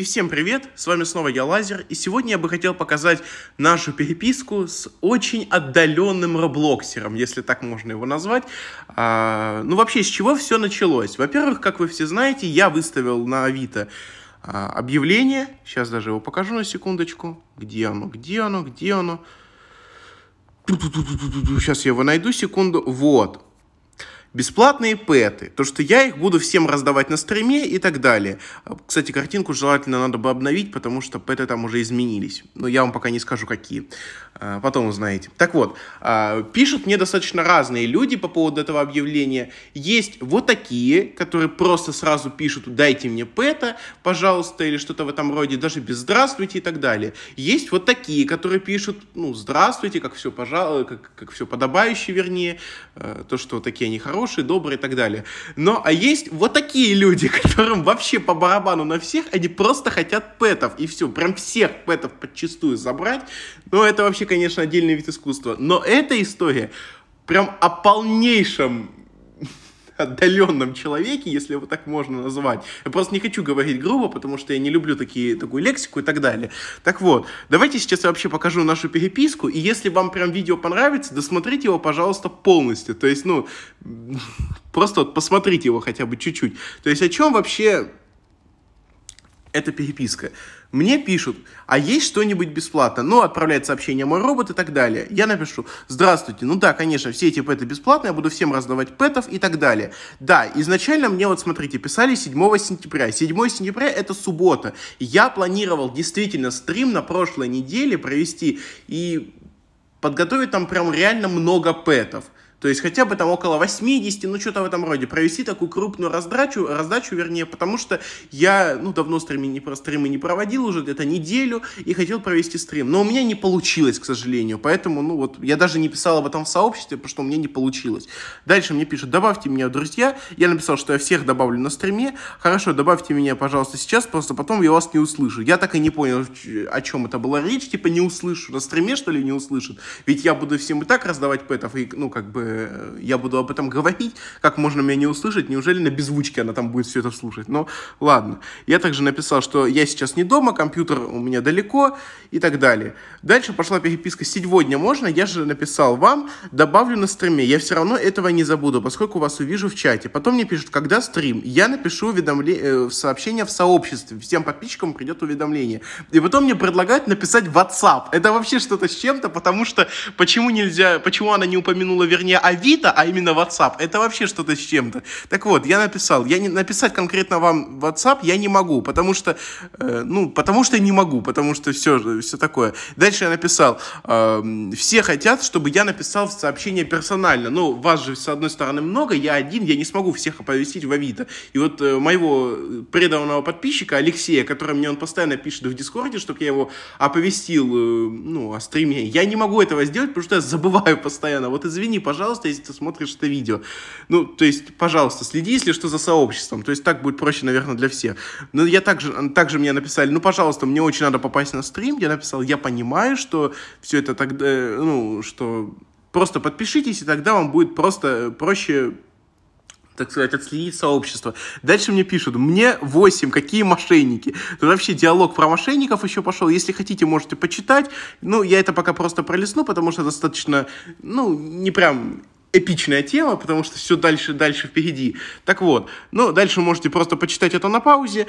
И всем привет, с вами снова я Лазер, и сегодня я бы хотел показать нашу переписку с очень отдаленным роблоксером, если так можно его назвать. А, ну вообще, с чего все началось? Во-первых, как вы все знаете, я выставил на Авито а, объявление, сейчас даже его покажу на секундочку, где оно, где оно, где оно. Сейчас я его найду, секунду, вот. Бесплатные пэты, то, что я их буду всем раздавать на стриме и так далее. Кстати, картинку желательно надо бы обновить, потому что пэты там уже изменились. Но я вам пока не скажу, какие. А, потом узнаете. Так вот, а, пишут мне достаточно разные люди по поводу этого объявления. Есть вот такие, которые просто сразу пишут «дайте мне пэта, пожалуйста», или что-то в этом роде, даже без «здравствуйте» и так далее. Есть вот такие, которые пишут ну «здравствуйте», как все, пожалуй, как, как все подобающе, вернее, а, то, что такие они хорошие хорошие, добрые и так далее. Но, а есть вот такие люди, которым вообще по барабану на всех, они просто хотят пэтов, и все, прям всех пэтов подчастую забрать. Ну, это вообще, конечно, отдельный вид искусства. Но эта история прям о полнейшем отдаленном человеке, если его так можно назвать. Я просто не хочу говорить грубо, потому что я не люблю такие, такую лексику и так далее. Так вот, давайте сейчас я вообще покажу нашу переписку, и если вам прям видео понравится, досмотрите его, пожалуйста, полностью. То есть, ну, просто вот посмотрите его хотя бы чуть-чуть. То есть, о чем вообще эта переписка? Мне пишут, а есть что-нибудь бесплатно? Ну, отправляет сообщение мой робот и так далее. Я напишу, здравствуйте, ну да, конечно, все эти пэты бесплатные, я буду всем раздавать пэтов и так далее. Да, изначально мне вот, смотрите, писали 7 сентября. 7 сентября это суббота. Я планировал действительно стрим на прошлой неделе провести и подготовить там прям реально много пэтов. То есть хотя бы там около 80, ну что-то в этом роде, провести такую крупную раздачу, раздачу, вернее, потому что я, ну, давно стримы не, стримы не проводил уже где-то неделю и хотел провести стрим. Но у меня не получилось, к сожалению, поэтому, ну, вот, я даже не писал об этом в сообществе, потому что у меня не получилось. Дальше мне пишут, добавьте меня в друзья. Я написал, что я всех добавлю на стриме. Хорошо, добавьте меня, пожалуйста, сейчас, просто потом я вас не услышу. Я так и не понял, о чем это была речь, типа не услышу. На стриме, что ли, не услышат? Ведь я буду всем и так раздавать пэтов, и, ну, как бы, Э, я буду об этом говорить, как можно меня не услышать, неужели на беззвучке она там будет все это слушать? Но ладно. Я также написал, что я сейчас не дома, компьютер у меня далеко и так далее. Дальше пошла переписка, сегодня можно, я же написал вам, добавлю на стриме, я все равно этого не забуду, поскольку вас увижу в чате. Потом мне пишут, когда стрим, я напишу уведомление, э, сообщение в сообществе, всем подписчикам придет уведомление. И потом мне предлагают написать WhatsApp. Это вообще что-то с чем-то, потому что почему нельзя, почему она не упомянула, вернее, Авито, а именно WhatsApp, это вообще что-то с чем-то. Так вот, я написал, я не, написать конкретно вам WhatsApp я не могу, потому что, э, ну, потому что не могу, потому что все, все такое. Дальше я написал, э, все хотят, чтобы я написал сообщение персонально, ну, вас же, с одной стороны, много, я один, я не смогу всех оповестить в Авито. И вот э, моего преданного подписчика Алексея, который мне он постоянно пишет в Дискорде, чтобы я его оповестил, э, ну, о стриме, я не могу этого сделать, потому что я забываю постоянно. Вот извини, пожалуйста, пожалуйста, если ты смотришь это видео. Ну, то есть, пожалуйста, следи, если что, за сообществом. То есть, так будет проще, наверное, для всех. Но я также, также мне написали, ну, пожалуйста, мне очень надо попасть на стрим. Я написал, я понимаю, что все это тогда, ну, что просто подпишитесь, и тогда вам будет просто проще так сказать, отследить сообщество. Дальше мне пишут, мне 8, какие мошенники. Тут вообще диалог про мошенников еще пошел. Если хотите, можете почитать. Ну, я это пока просто пролесну, потому что достаточно, ну, не прям эпичная тема, потому что все дальше, дальше впереди. Так вот, ну, дальше можете просто почитать это на паузе.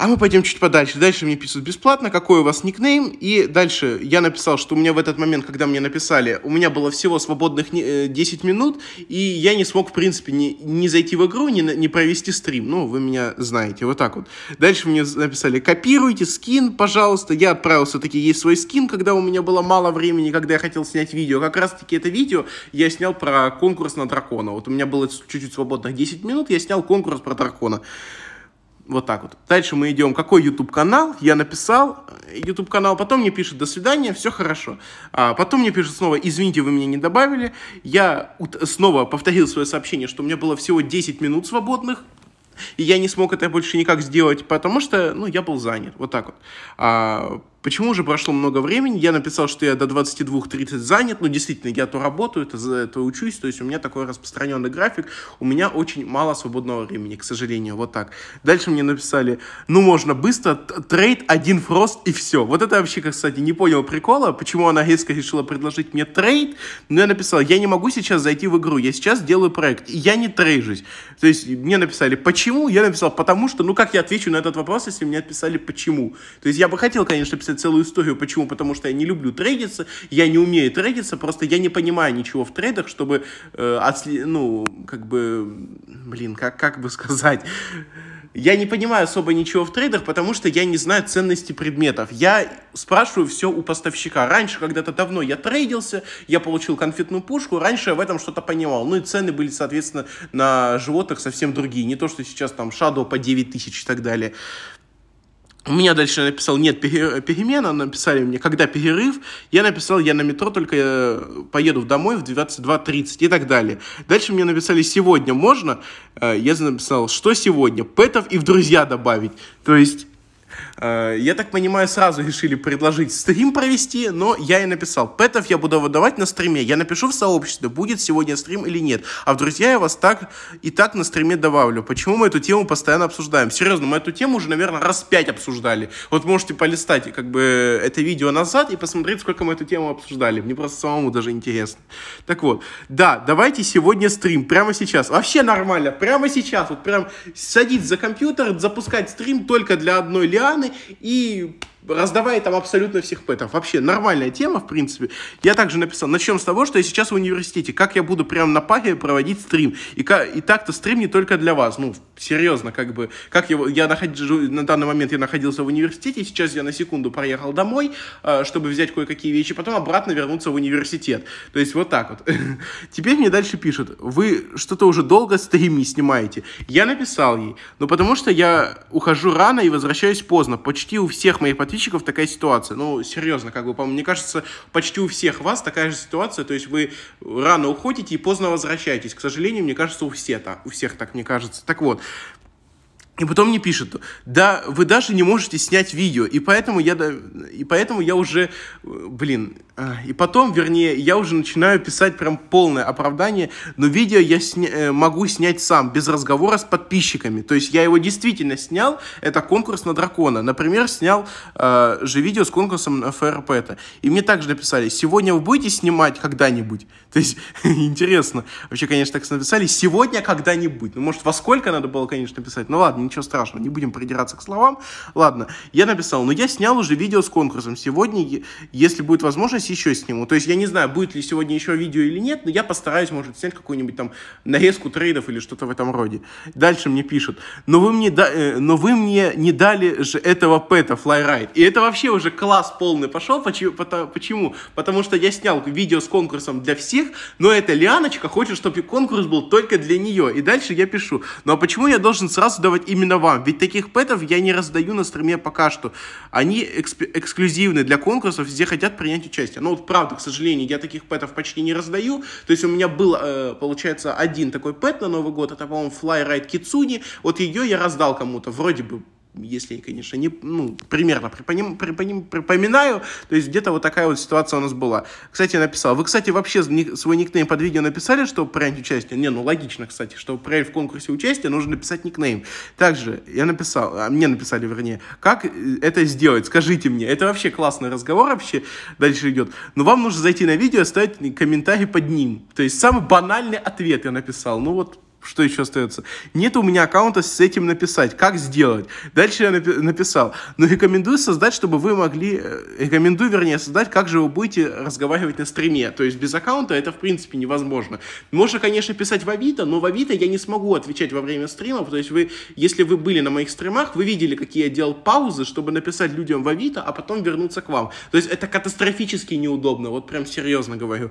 А мы пойдем чуть подальше. Дальше мне пишут бесплатно, какой у вас никнейм. И дальше я написал, что у меня в этот момент, когда мне написали, у меня было всего свободных 10 э, минут, и я не смог, в принципе, не, не зайти в игру, не, не провести стрим. Ну, вы меня знаете, вот так вот. Дальше мне написали, копируйте скин, пожалуйста. Я отправил все-таки есть свой скин, когда у меня было мало времени, когда я хотел снять видео. Как раз-таки это видео я снял про конкурс на дракона. Вот у меня было чуть-чуть свободных 10 минут, я снял конкурс про дракона. Вот так вот. Дальше мы идем. Какой YouTube канал? Я написал YouTube канал. Потом мне пишет до свидания, все хорошо. А потом мне пишет снова, извините, вы меня не добавили. Я снова повторил свое сообщение, что у меня было всего 10 минут свободных. И я не смог это больше никак сделать, потому что, ну, я был занят. Вот так вот. А, Почему уже прошло много времени? Я написал, что я до 22.30 занят. Ну, действительно, я то работаю, то, то учусь. То есть у меня такой распространенный график. У меня очень мало свободного времени, к сожалению. Вот так. Дальше мне написали, ну, можно быстро, trade, один frost и все. Вот это вообще, кстати, не понял прикола, почему она резко решила предложить мне trade. Но я написал, я не могу сейчас зайти в игру. Я сейчас делаю проект, и я не трейжусь. То есть мне написали, почему? Я написал, потому что, ну, как я отвечу на этот вопрос, если мне отписали, почему? То есть я бы хотел, конечно, писать написать целую историю, почему, потому что я не люблю трейдиться, я не умею трейдиться, просто я не понимаю ничего в трейдах, чтобы, э, отсли... ну, как бы, блин, как, как бы сказать, я не понимаю особо ничего в трейдах, потому что я не знаю ценности предметов. Я спрашиваю все у поставщика. Раньше, когда-то давно я трейдился, я получил конфетную пушку, раньше я в этом что-то понимал. Ну и цены были, соответственно, на животных совсем другие. Не то, что сейчас там Shadow по 9 тысяч и так далее. У меня дальше написал нет перемена, написали мне, когда перерыв, я написал, я на метро только э, поеду домой в 22.30 и так далее. Дальше мне написали, сегодня можно, э, я написал, что сегодня, пэтов и в друзья добавить. То есть я так понимаю, сразу решили предложить стрим провести, но я и написал. Пэтов я буду выдавать на стриме. Я напишу в сообществе, будет сегодня стрим или нет. А в друзья я вас так и так на стриме добавлю. Почему мы эту тему постоянно обсуждаем? Серьезно, мы эту тему уже, наверное, раз пять обсуждали. Вот можете полистать как бы это видео назад и посмотреть, сколько мы эту тему обсуждали. Мне просто самому даже интересно. Так вот, да, давайте сегодня стрим, прямо сейчас. Вообще нормально, прямо сейчас. Вот прям садить за компьютер, запускать стрим только для одной лианы и раздавая там абсолютно всех пэтов. Вообще нормальная тема, в принципе. Я также написал, начнем с того, что я сейчас в университете, как я буду прямо на паре проводить стрим. И, и так-то стрим не только для вас, ну, серьезно, как бы, как я, я нахожу, на данный момент я находился в университете, сейчас я на секунду проехал домой, э, чтобы взять кое-какие вещи, потом обратно вернуться в университет. То есть вот так вот. Теперь мне дальше пишут, вы что-то уже долго стрим не снимаете. Я написал ей, но потому что я ухожу рано и возвращаюсь поздно. Почти у всех моих подписчиков подписчиков такая ситуация. Ну, серьезно, как бы, по мне кажется, почти у всех вас такая же ситуация. То есть вы рано уходите и поздно возвращаетесь. К сожалению, мне кажется, у всех, так, у всех так, мне кажется. Так вот, и потом мне пишут, да, вы даже не можете снять видео, и поэтому я, и поэтому я уже, блин, а, и потом, вернее, я уже начинаю писать прям полное оправдание, но видео я сня э, могу снять сам, без разговора с подписчиками. То есть я его действительно снял, это конкурс на дракона. Например, снял э, же видео с конкурсом на ФРП. И мне также написали, сегодня вы будете снимать когда-нибудь? То есть, интересно. Вообще, конечно, так написали, сегодня когда-нибудь. Ну, может, во сколько надо было, конечно, писать. Ну, ладно, ничего страшного, не будем придираться к словам. Ладно, я написал, но я снял уже видео с конкурсом. Сегодня, если будет возможность, еще сниму. То есть я не знаю, будет ли сегодня еще видео или нет, но я постараюсь, может, снять какую-нибудь там нарезку трейдов или что-то в этом роде. Дальше мне пишут, но вы мне, да, э, но вы мне не дали же этого пэта Flyride. И это вообще уже класс полный пошел. Почему? Потому что я снял видео с конкурсом для всех, но эта Лианочка хочет, чтобы конкурс был только для нее. И дальше я пишу, ну а почему я должен сразу давать именно вам? Ведь таких пэтов я не раздаю на стриме пока что. Они эксклюзивны для конкурсов, все хотят принять участие. Ну вот правда, к сожалению, я таких пэтов почти не раздаю. То есть у меня был, э, получается, один такой пэт на Новый год, это, по-моему, Fly Ride Kitsune. Вот ее я раздал кому-то, вроде бы если я, конечно, не, ну, примерно припомим, припомим, припоминаю, то есть где-то вот такая вот ситуация у нас была. Кстати, я написал, вы, кстати, вообще свой никнейм под видео написали, чтобы принять участие? Не, ну, логично, кстати, чтобы принять в конкурсе участие, нужно написать никнейм. Также я написал, а мне написали, вернее, как это сделать, скажите мне. Это вообще классный разговор вообще дальше идет. Но вам нужно зайти на видео, оставить комментарий под ним. То есть самый банальный ответ я написал. Ну вот, что еще остается? Нет у меня аккаунта с этим написать. Как сделать? Дальше я напи- написал. Но рекомендую создать, чтобы вы могли... Э, рекомендую, вернее, создать, как же вы будете разговаривать на стриме. То есть без аккаунта это, в принципе, невозможно. Можно, конечно, писать в Авито, но в Авито я не смогу отвечать во время стримов. То есть вы, если вы были на моих стримах, вы видели, какие я делал паузы, чтобы написать людям в Авито, а потом вернуться к вам. То есть это катастрофически неудобно. Вот прям серьезно говорю.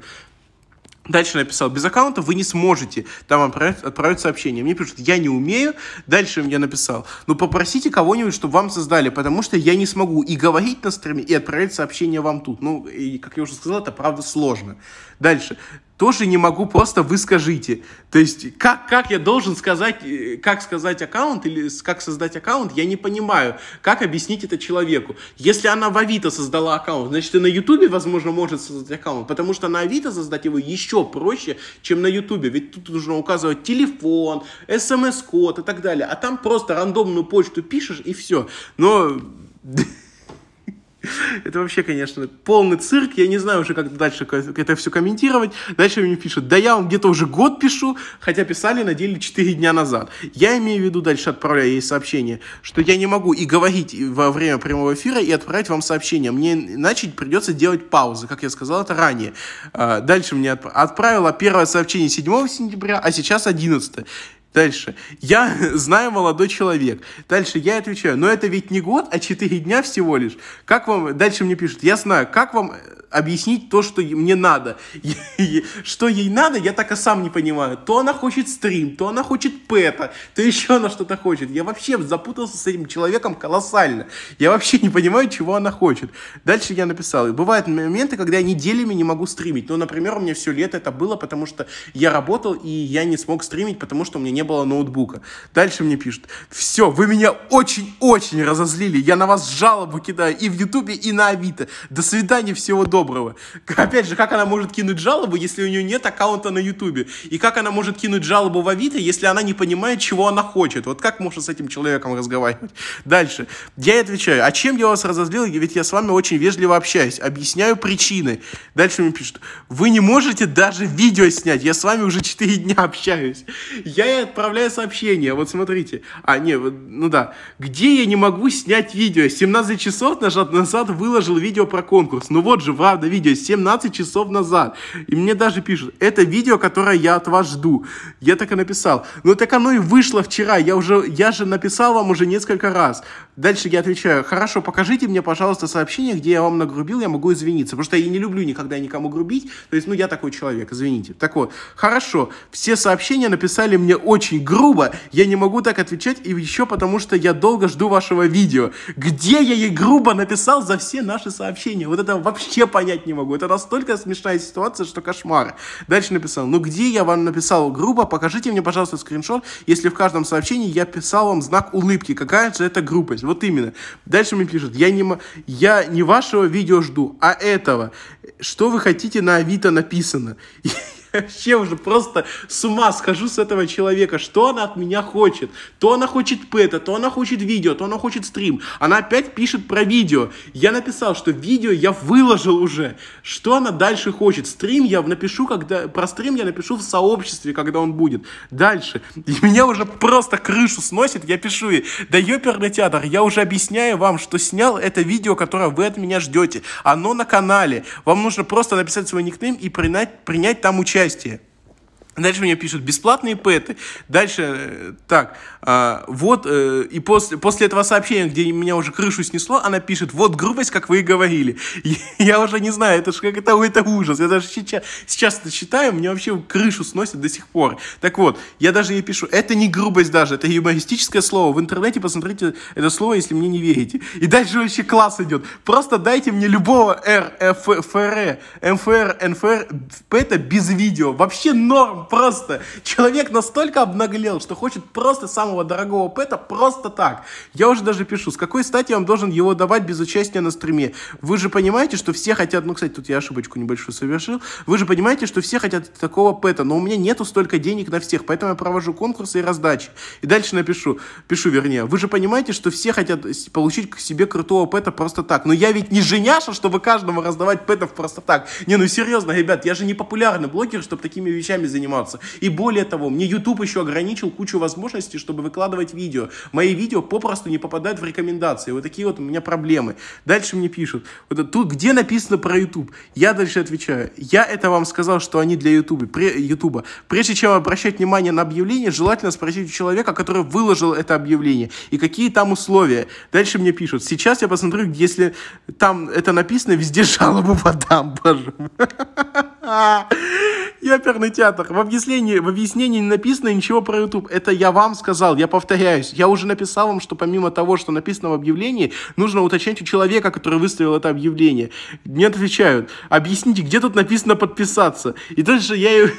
Дальше написал, без аккаунта вы не сможете там отправить, отправить сообщение. Мне пишут, я не умею. Дальше я написал, ну попросите кого-нибудь, чтобы вам создали, потому что я не смогу и говорить на стриме, и отправить сообщение вам тут. Ну, и, как я уже сказал, это правда сложно. Дальше. Тоже не могу, просто вы скажите. То есть, как, как я должен сказать, э, как сказать аккаунт или как создать аккаунт, я не понимаю, как объяснить это человеку. Если она в Авито создала аккаунт, значит, и на Ютубе, возможно, может создать аккаунт, потому что на Авито создать его еще проще, чем на Ютубе. Ведь тут нужно указывать телефон, смс-код и так далее. А там просто рандомную почту пишешь и все. Но Это вообще, конечно, полный цирк. Я не знаю уже, как дальше это все комментировать. Дальше мне пишут, да я вам где-то уже год пишу, хотя писали на деле 4 дня назад. Я имею в виду, дальше отправляю ей сообщение, что я не могу и говорить во время прямого эфира, и отправить вам сообщение. Мне иначе придется делать паузы, как я сказал это ранее. А, дальше мне отправила первое сообщение 7 сентября, а сейчас 11. Дальше. Я знаю молодой человек. Дальше я отвечаю, но это ведь не год, а 4 дня всего лишь. Как вам... Дальше мне пишут, я знаю, как вам объяснить то, что мне надо. Что ей надо, я так и сам не понимаю. То она хочет стрим, то она хочет пэта, то еще она что-то хочет. Я вообще запутался с этим человеком колоссально. Я вообще не понимаю, чего она хочет. Дальше я написал. И бывают моменты, когда я неделями не могу стримить. Ну, например, у меня все лето это было, потому что я работал, и я не смог стримить, потому что у меня было ноутбука. Дальше мне пишут. Все, вы меня очень-очень разозлили. Я на вас жалобу кидаю и в Ютубе, и на Авито. До свидания, всего доброго. Опять же, как она может кинуть жалобу, если у нее нет аккаунта на Ютубе? И как она может кинуть жалобу в Авито, если она не понимает, чего она хочет? Вот как можно с этим человеком разговаривать? Дальше. Я ей отвечаю, а чем я вас разозлил? Ведь я с вами очень вежливо общаюсь. Объясняю причины. Дальше мне пишут, вы не можете даже видео снять. Я с вами уже 4 дня общаюсь. Я отправляю сообщение. Вот смотрите. А, не, ну да. Где я не могу снять видео? 17 часов назад, назад выложил видео про конкурс. Ну вот же, правда, видео 17 часов назад. И мне даже пишут, это видео, которое я от вас жду. Я так и написал. Ну так оно и вышло вчера. Я, уже, я же написал вам уже несколько раз. Дальше я отвечаю, хорошо, покажите мне, пожалуйста, сообщение, где я вам нагрубил, я могу извиниться. Потому что я не люблю никогда никому грубить. То есть, ну, я такой человек, извините. Так вот, хорошо, все сообщения написали мне очень грубо. Я не могу так отвечать, и еще потому, что я долго жду вашего видео. Где я ей грубо написал за все наши сообщения? Вот это вообще понять не могу. Это настолько смешная ситуация, что кошмар. Дальше написал, ну где я вам написал грубо, покажите мне, пожалуйста, скриншот, если в каждом сообщении я писал вам знак улыбки. Какая же это грубость? Вот именно. Дальше мне пишут, я не, я не вашего видео жду, а этого. Что вы хотите на Авито написано? вообще уже просто с ума схожу с этого человека. Что она от меня хочет? То она хочет пэта, то она хочет видео, то она хочет стрим. Она опять пишет про видео. Я написал, что видео я выложил уже. Что она дальше хочет? Стрим я напишу, когда... Про стрим я напишу в сообществе, когда он будет. Дальше. И меня уже просто крышу сносит. Я пишу ей, да ёперный театр, я уже объясняю вам, что снял это видео, которое вы от меня ждете. Оно на канале. Вам нужно просто написать свой никнейм и принять, принять там участие участие. Дальше мне пишут бесплатные пэты. Дальше, э, так, а, вот, э, и после, после этого сообщения, где меня уже крышу снесло, она пишет, вот грубость, как вы и говорили. Я уже не знаю, это же как это, это ужас. Я даже сейчас, сейчас это читаю, мне вообще крышу сносит до сих пор. Так вот, я даже ей пишу, это не грубость даже, это юмористическое слово. В интернете посмотрите это слово, если мне не верите. И дальше вообще класс идет. Просто дайте мне любого R, F, FR, МФР, НФР, это без видео. Вообще норм просто. Человек настолько обнаглел, что хочет просто самого дорогого пэта просто так. Я уже даже пишу, с какой стати я вам должен его давать без участия на стриме? Вы же понимаете, что все хотят, ну, кстати, тут я ошибочку небольшую совершил, вы же понимаете, что все хотят такого пэта, но у меня нету столько денег на всех, поэтому я провожу конкурсы и раздачи. И дальше напишу, пишу вернее, вы же понимаете, что все хотят получить к себе крутого пэта просто так, но я ведь не женяша, чтобы каждому раздавать пэтов просто так. Не, ну серьезно, ребят, я же не популярный блогер, чтобы такими вещами заниматься заниматься. И более того, мне YouTube еще ограничил кучу возможностей, чтобы выкладывать видео. Мои видео попросту не попадают в рекомендации. Вот такие вот у меня проблемы. Дальше мне пишут, вот тут где написано про YouTube? Я дальше отвечаю, я это вам сказал, что они для YouTube. Пре, YouTube. Прежде чем обращать внимание на объявление, желательно спросить у человека, который выложил это объявление, и какие там условия. Дальше мне пишут, сейчас я посмотрю, если там это написано, везде жалобу подам, боже и оперный театр. В объяснении, в объяснении не написано ничего про YouTube. Это я вам сказал, я повторяюсь. Я уже написал вам, что помимо того, что написано в объявлении, нужно уточнять у человека, который выставил это объявление. Мне отвечают, объясните, где тут написано подписаться. И дальше я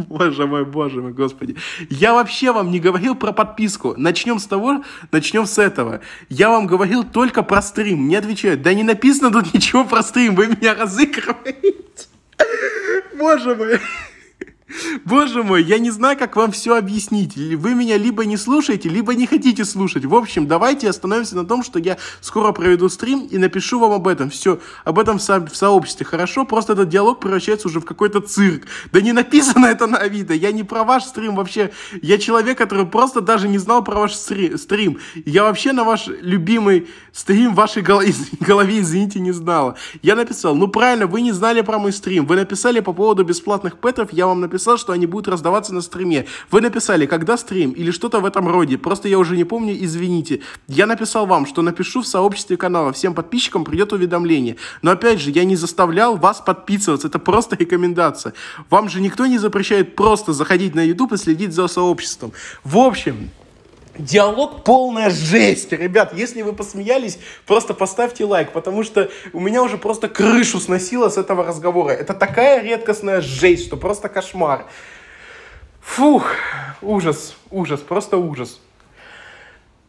Боже мой, боже мой, господи. Я вообще вам не говорил про подписку. Начнем с того, начнем с этого. Я вам говорил только про стрим. Мне отвечают, да не написано тут ничего про стрим, вы меня разыгрываете. Боже мой. Боже мой, я не знаю, как вам все объяснить. Вы меня либо не слушаете, либо не хотите слушать. В общем, давайте остановимся на том, что я скоро проведу стрим и напишу вам об этом. Все, об этом в, со в сообществе. Хорошо? Просто этот диалог превращается уже в какой-то цирк. Да не написано это на Авито. Я не про ваш стрим вообще. Я человек, который просто даже не знал про ваш стрим. Я вообще на ваш любимый стрим в вашей голове, голове, извините, не знала. Я написал, ну правильно, вы не знали про мой стрим. Вы написали по поводу бесплатных пэтов, я вам написал написал, что они будут раздаваться на стриме. Вы написали, когда стрим или что-то в этом роде. Просто я уже не помню, извините. Я написал вам, что напишу в сообществе канала. Всем подписчикам придет уведомление. Но опять же, я не заставлял вас подписываться. Это просто рекомендация. Вам же никто не запрещает просто заходить на YouTube и следить за сообществом. В общем, Диалог полная жесть. Ребят, если вы посмеялись, просто поставьте лайк, потому что у меня уже просто крышу сносило с этого разговора. Это такая редкостная жесть, что просто кошмар. Фух, ужас, ужас, просто ужас.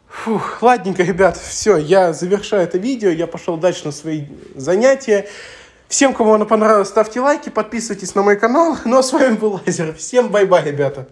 Фух, ладненько, ребят, все, я завершаю это видео, я пошел дальше на свои занятия. Всем, кому оно понравилось, ставьте лайки, подписывайтесь на мой канал. Ну а с вами был Лазер. Всем bye-bye, ребята.